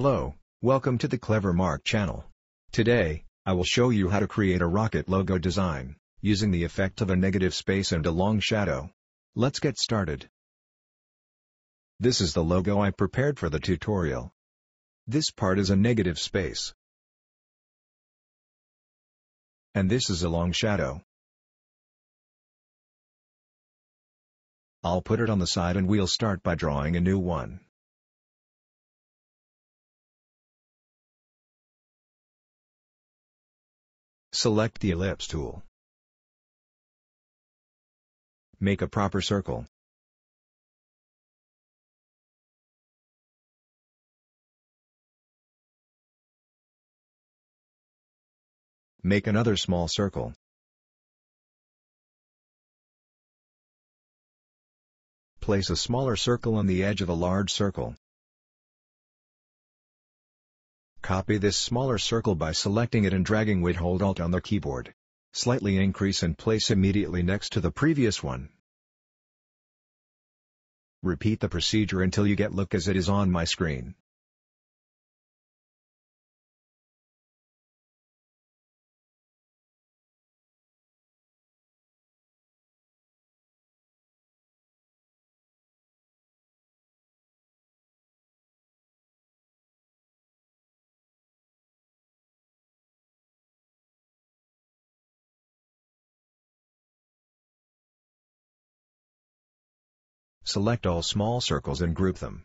Hello, welcome to the Clever Mark channel. Today, I will show you how to create a rocket logo design, using the effect of a negative space and a long shadow. Let's get started. This is the logo I prepared for the tutorial. This part is a negative space. And this is a long shadow. I'll put it on the side and we'll start by drawing a new one. Select the ellipse tool. Make a proper circle. Make another small circle. Place a smaller circle on the edge of a large circle. Copy this smaller circle by selecting it and dragging with hold Alt on the keyboard. Slightly increase and place immediately next to the previous one. Repeat the procedure until you get look as it is on my screen. Select all small circles and group them.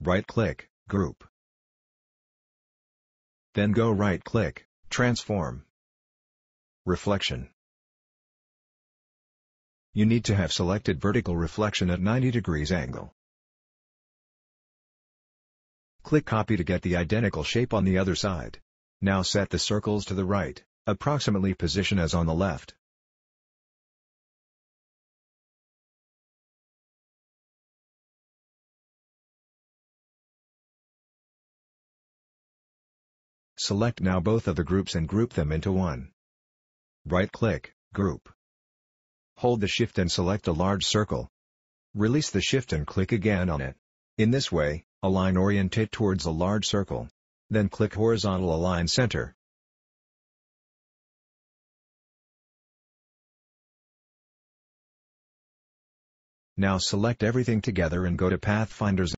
Right-click, Group. Then go right-click, Transform. Reflection. You need to have selected vertical reflection at 90 degrees angle. Click Copy to get the identical shape on the other side. Now set the circles to the right, approximately position as on the left. Select now both of the groups and group them into one. Right-click, Group. Hold the Shift and select a large circle. Release the Shift and click again on it. In this way, align orientate towards a large circle. Then click Horizontal Align Center. Now select everything together and go to Pathfinders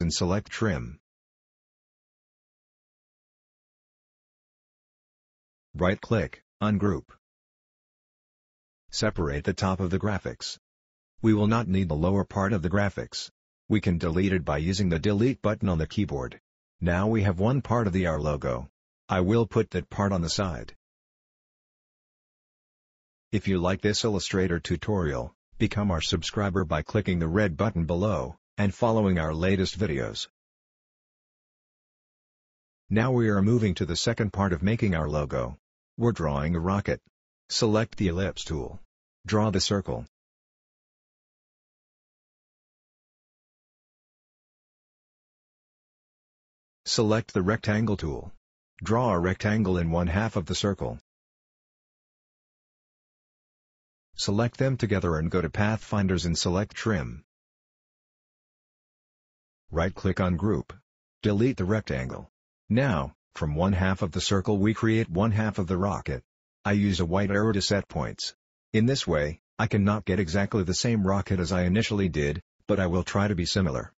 and select Trim. Right-click, Ungroup. Separate the top of the graphics. We will not need the lower part of the graphics. We can delete it by using the Delete button on the keyboard. Now we have one part of the R logo. I will put that part on the side. If you like this Illustrator tutorial, become our subscriber by clicking the red button below, and following our latest videos. Now we are moving to the second part of making our logo. We're drawing a rocket. Select the ellipse tool. Draw the circle. Select the rectangle tool. Draw a rectangle in one half of the circle. Select them together and go to Pathfinders and select Trim. Right-click on Group. Delete the rectangle. Now, from one half of the circle we create one half of the rocket. I use a white arrow to set points. In this way, I cannot get exactly the same rocket as I initially did, but I will try to be similar.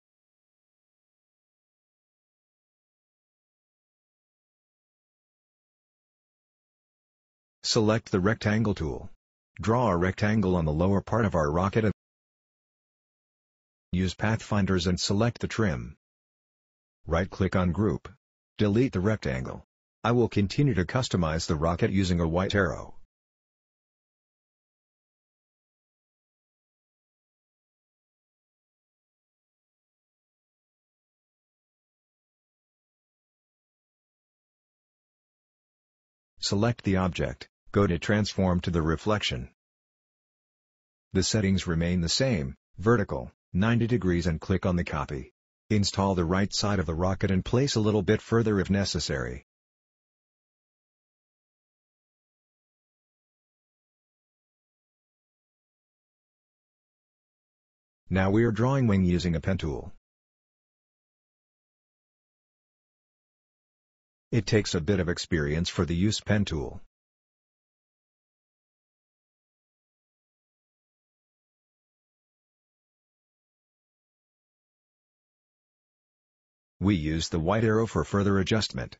Select the rectangle tool. Draw a rectangle on the lower part of our rocket use pathfinders and select the trim. Right-click on Group. Delete the rectangle. I will continue to customize the rocket using a white arrow. Select the object, go to Transform to the reflection. The settings remain the same, vertical, 90 degrees and click on the copy. Install the right side of the rocket and place a little bit further if necessary. Now we are drawing wing using a pen tool. It takes a bit of experience for the use pen tool. We use the white arrow for further adjustment.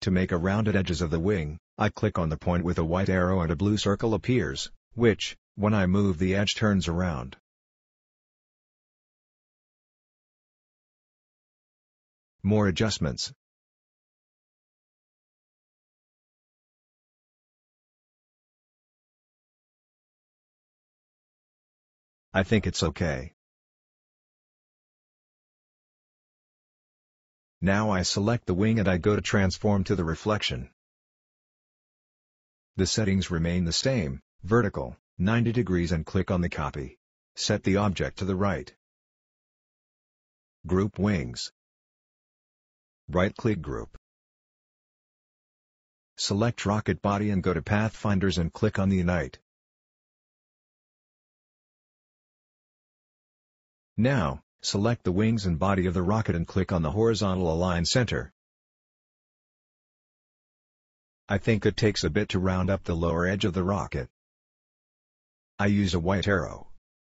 To make a rounded edges of the wing, I click on the point with a white arrow and a blue circle appears, which, when I move the edge turns around. More adjustments. I think it's okay. Now I select the wing and I go to transform to the reflection. The settings remain the same, vertical, 90 degrees and click on the copy. Set the object to the right. Group wings. Right-click group. Select rocket body and go to Pathfinders and click on the Unite. Now, select the wings and body of the rocket and click on the horizontal align center. I think it takes a bit to round up the lower edge of the rocket. I use a white arrow.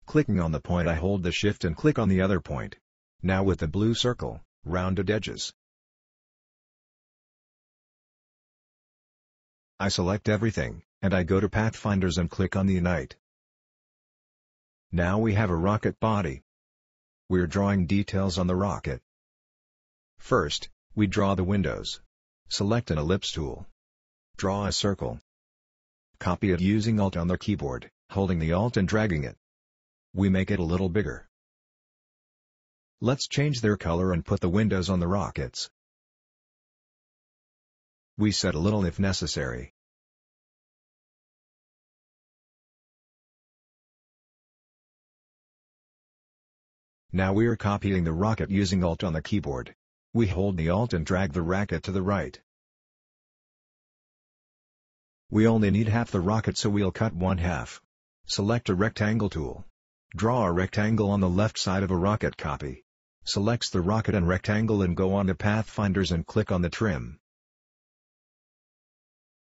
Clicking on the point I hold the shift and click on the other point. Now with the blue circle, rounded edges. I select everything, and I go to Pathfinders and click on the Unite. Now we have a rocket body. We're drawing details on the rocket. First, we draw the windows. Select an ellipse tool. Draw a circle. Copy it using Alt on the keyboard, holding the Alt and dragging it. We make it a little bigger. Let's change their color and put the windows on the rockets. We set a little if necessary. Now we are copying the rocket using Alt on the keyboard. We hold the Alt and drag the rocket to the right. We only need half the rocket so we'll cut one half. Select a rectangle tool. Draw a rectangle on the left side of a rocket copy. Selects the rocket and rectangle and go on to Pathfinders and click on the trim.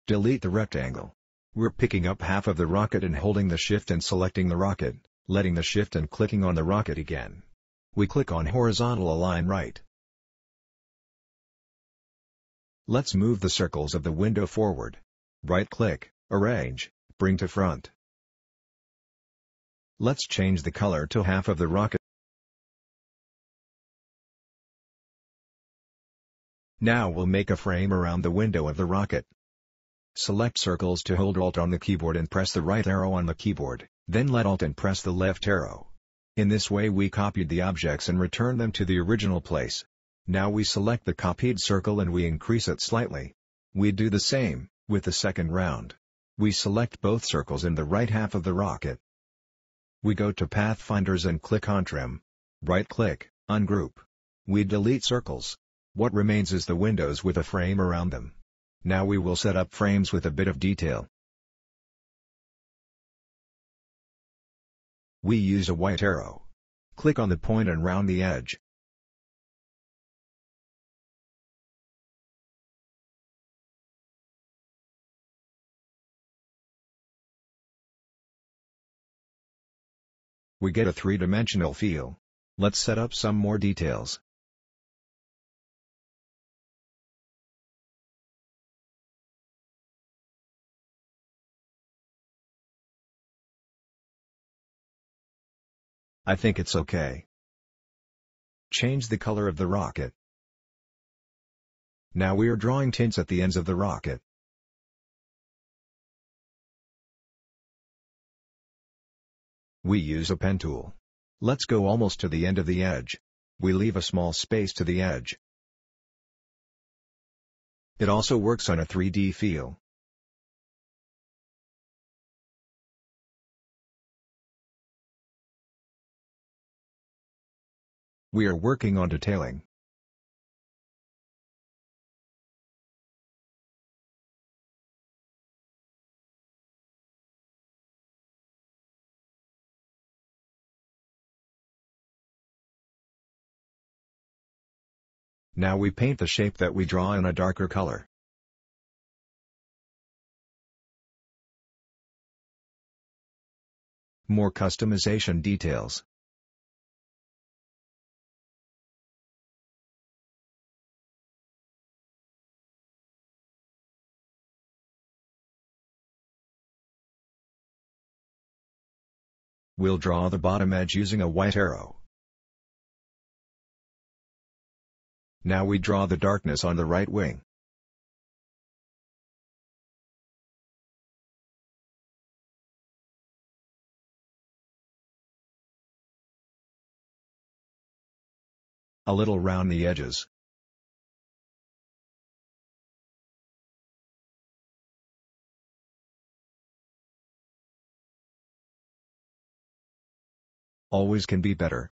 Delete the rectangle. We're picking up half of the rocket and holding the shift and selecting the rocket, letting the shift and clicking on the rocket again. We click on Horizontal Align Right. Let's move the circles of the window forward. Right-click, Arrange, Bring to Front. Let's change the color to half of the rocket. Now we'll make a frame around the window of the rocket. Select circles to hold Alt on the keyboard and press the right arrow on the keyboard, then let Alt and press the left arrow. In this way we copied the objects and returned them to the original place. Now we select the copied circle and we increase it slightly. We do the same, with the second round. We select both circles in the right half of the rocket. We go to Pathfinders and click on Trim. Right-click, Ungroup. We delete circles. What remains is the windows with a frame around them. Now we will set up frames with a bit of detail. We use a white arrow. Click on the point and round the edge. We get a three-dimensional feel. Let's set up some more details. I think it's okay. Change the color of the rocket. Now we are drawing tints at the ends of the rocket. We use a pen tool. Let's go almost to the end of the edge. We leave a small space to the edge. It also works on a 3D feel. We are working on detailing. Now we paint the shape that we draw in a darker color. More customization details. We'll draw the bottom edge using a white arrow. Now we draw the darkness on the right wing. A little round the edges. Always can be better.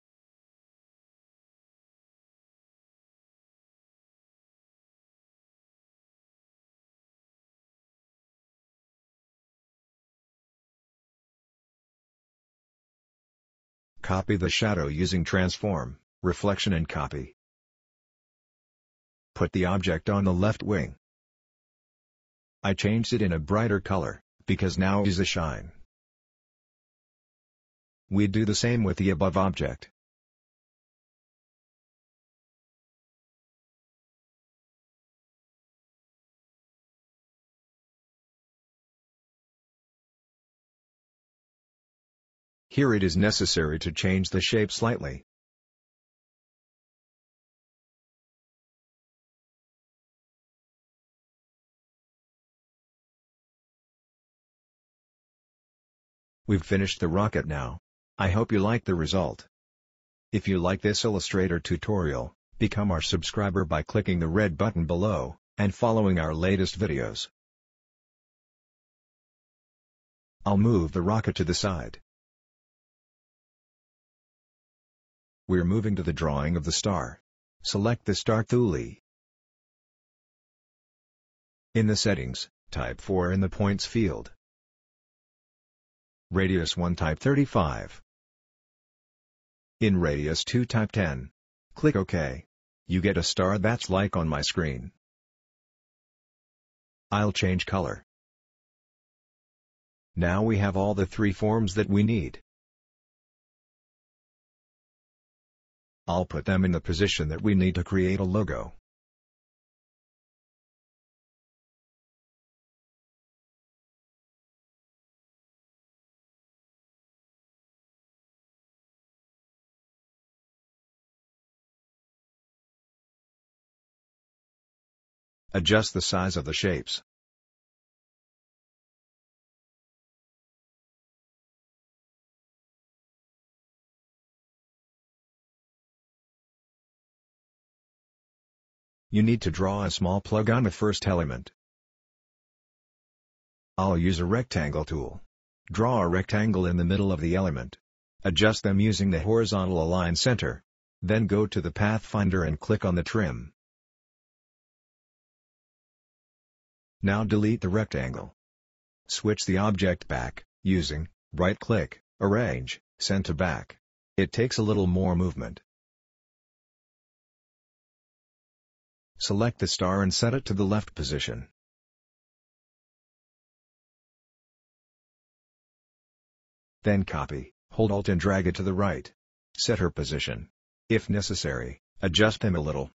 Copy the shadow using transform, reflection and copy. Put the object on the left wing. I changed it in a brighter color, because now is a shine. We do the same with the above object. Here it is necessary to change the shape slightly. We've finished the rocket now. I hope you like the result. If you like this Illustrator tutorial, become our subscriber by clicking the red button below, and following our latest videos. I'll move the rocket to the side. We're moving to the drawing of the star. Select the star tool. In the settings, type 4 in the points field. Radius 1 type 35. In radius 2 type 10. Click OK. You get a star that's like on my screen. I'll change color. Now we have all the three forms that we need. I'll put them in the position that we need to create a logo. Adjust the size of the shapes. You need to draw a small plug on the first element. I'll use a rectangle tool. Draw a rectangle in the middle of the element. Adjust them using the horizontal align center. Then go to the Pathfinder and click on the trim. Now delete the rectangle. Switch the object back, using, right-click, Arrange, Send to Back. It takes a little more movement. Select the star and set it to the left position. Then copy, hold Alt and drag it to the right. Set her position. If necessary, adjust them a little.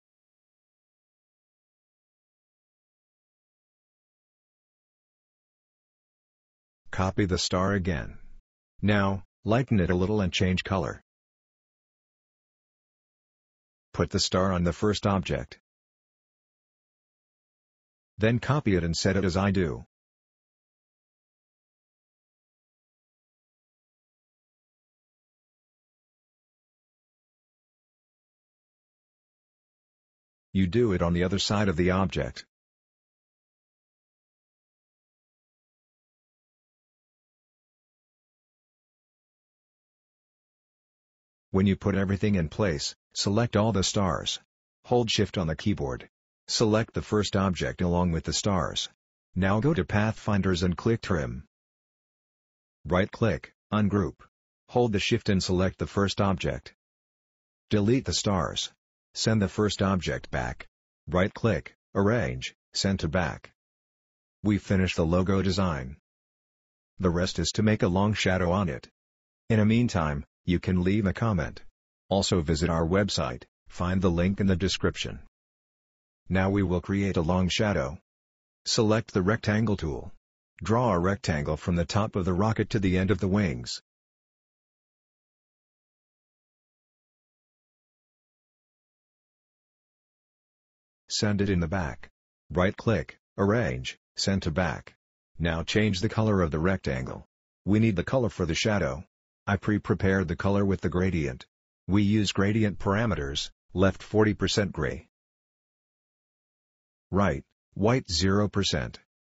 Copy the star again. Now, lighten it a little and change color. Put the star on the first object. Then copy it and set it as I do. You do it on the other side of the object. When you put everything in place, select all the stars. Hold Shift on the keyboard. Select the first object along with the stars. Now go to Pathfinders and click Trim. Right-click, Ungroup. Hold the Shift and select the first object. Delete the stars. Send the first object back. Right-click, Arrange, Send to Back. We finish the logo design. The rest is to make a long shadow on it. In a meantime, you can leave a comment. Also visit our website, find the link in the description. Now we will create a long shadow. Select the rectangle tool. Draw a rectangle from the top of the rocket to the end of the wings. Send it in the back. Right-click, Arrange, Send to Back. Now change the color of the rectangle. We need the color for the shadow. I pre-prepared the color with the gradient. We use gradient parameters, left 40% gray. Right, white 0%.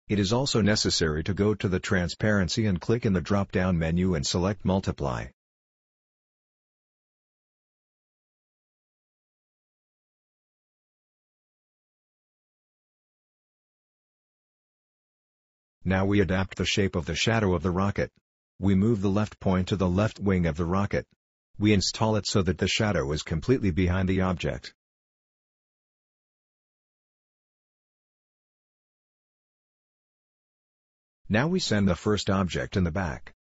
It is also necessary to go to the transparency and click in the drop-down menu and select multiply. Now we adapt the shape of the shadow of the rocket. We move the left point to the left wing of the rocket. We install it so that the shadow is completely behind the object. Now we send the first object in the back.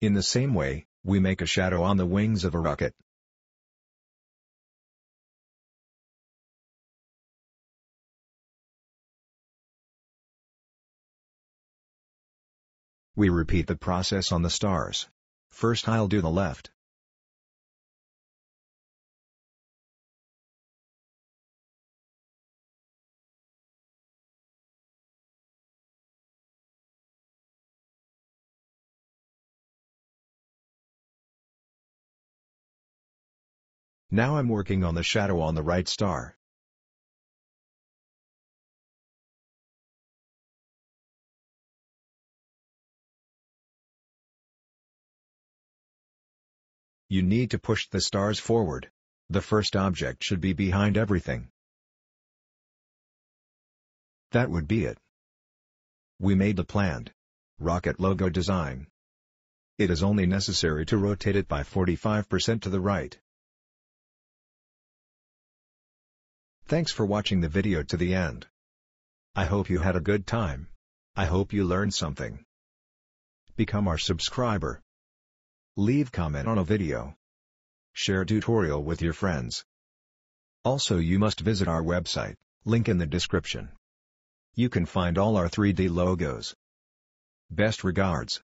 In the same way, we make a shadow on the wings of a rocket. We repeat the process on the stars. First I'll do the left. Now I'm working on the shadow on the right star. You need to push the stars forward. The first object should be behind everything. That would be it. We made the planned rocket logo design. It is only necessary to rotate it by 45% to the right. Thanks for watching the video to the end. I hope you had a good time. I hope you learned something. Become our subscriber. Leave comment on a video. Share tutorial with your friends. Also you must visit our website, link in the description. You can find all our 3D logos. Best regards.